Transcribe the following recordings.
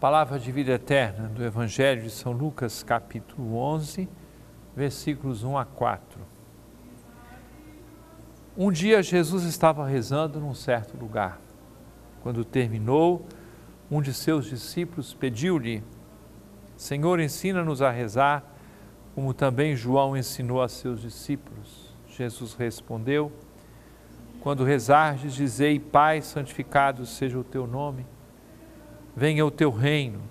Palavra de vida eterna do Evangelho de São Lucas, capítulo 11, versículos 1 a 4. Um dia Jesus estava rezando num certo lugar. Quando terminou, um de seus discípulos pediu-lhe: Senhor, ensina-nos a rezar, como também João ensinou a seus discípulos. Jesus respondeu: Quando rezardes, dizei: Pai, santificado seja o teu nome venha o teu reino.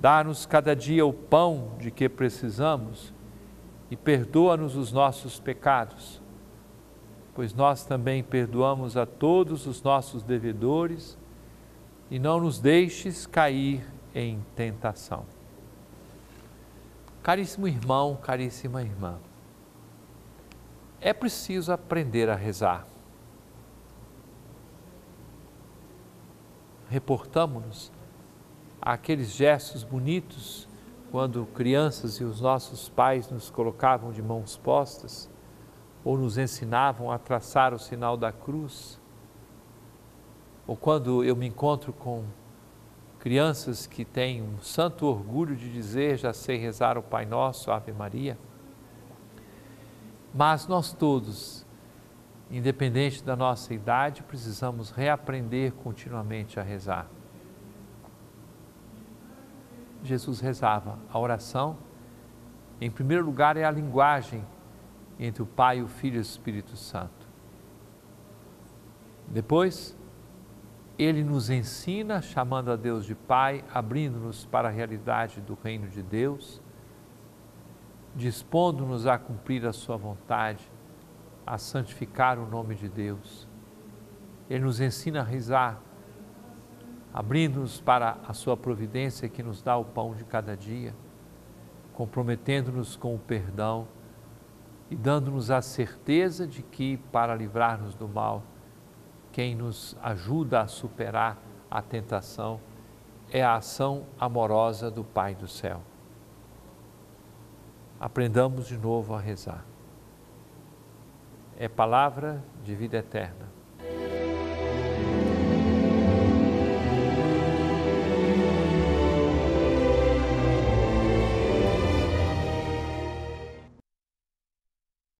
Dá-nos cada dia o pão de que precisamos e perdoa-nos os nossos pecados, pois nós também perdoamos a todos os nossos devedores e não nos deixes cair em tentação. Caríssimo irmão, caríssima irmã, é preciso aprender a rezar. Reportamos-nos àqueles gestos bonitos quando crianças e os nossos pais nos colocavam de mãos postas ou nos ensinavam a traçar o sinal da cruz, ou quando eu me encontro com crianças que têm um santo orgulho de dizer já sei rezar o Pai Nosso, Ave Maria. Mas nós todos independente da nossa idade, precisamos reaprender continuamente a rezar. Jesus rezava. A oração, em primeiro lugar, é a linguagem entre o Pai, o Filho e o Espírito Santo. Depois, ele nos ensina, chamando a Deus de Pai, abrindo-nos para a realidade do reino de Deus, dispondo-nos a cumprir a Sua vontade a santificar o nome de Deus. Ele nos ensina a rezar, abrindo-nos para a Sua providência que nos dá o pão de cada dia, comprometendo-nos com o perdão e dando-nos a certeza de que, para livrar-nos do mal, quem nos ajuda a superar a tentação é a ação amorosa do Pai do céu. Aprendamos de novo a rezar é palavra de vida eterna.